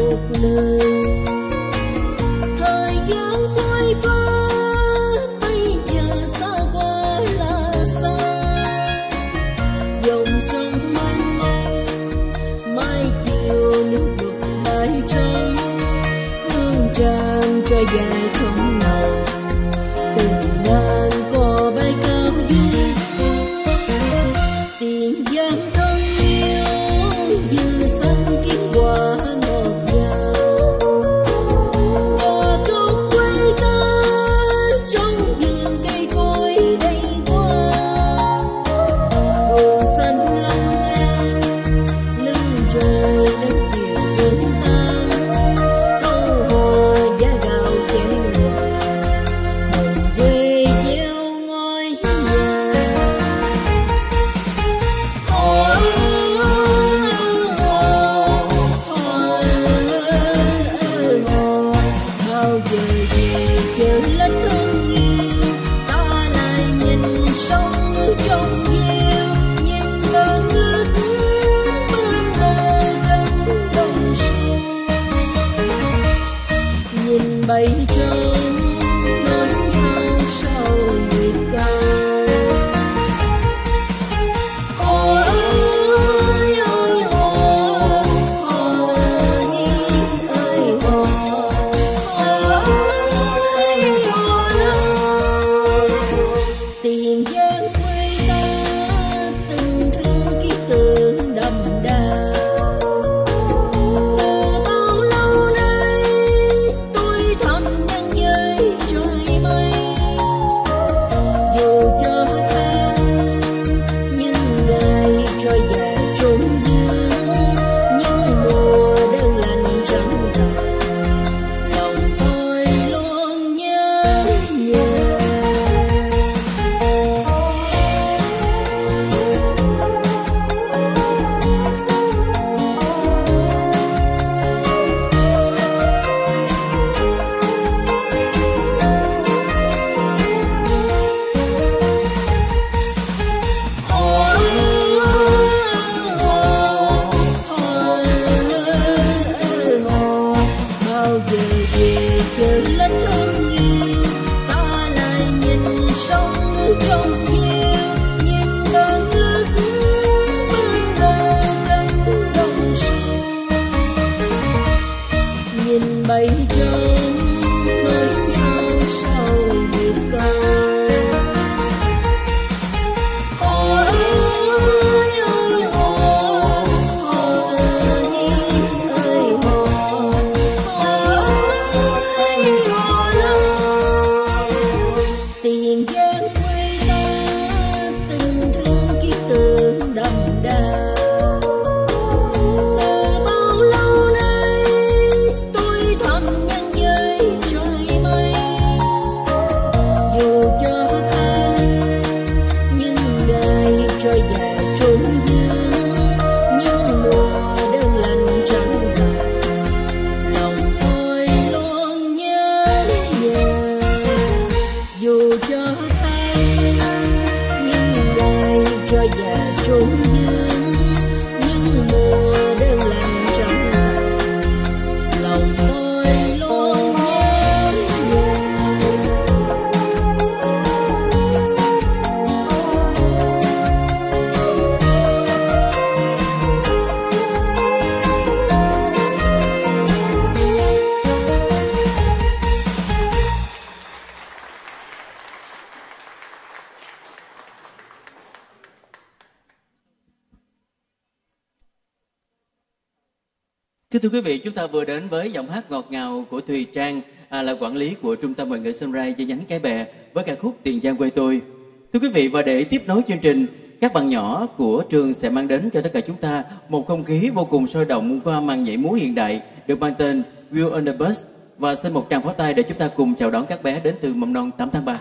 khúc nơi nhìn bầy again. Kính thưa quý vị, chúng ta vừa đến với giọng hát ngọt ngào của Thùy Trang, à, là quản lý của Trung tâm Ngoại ngữ Sunrise chi nhánh Cái Bè với ca khúc Tiền Giang quê tôi. Thưa quý vị, và để tiếp nối chương trình, các bạn nhỏ của trường sẽ mang đến cho tất cả chúng ta một không khí vô cùng sôi động qua màn nhảy múa hiện đại được mang tên Will on the Bus và xin một tràng pháo tay để chúng ta cùng chào đón các bé đến từ mầm non 8 tháng 3.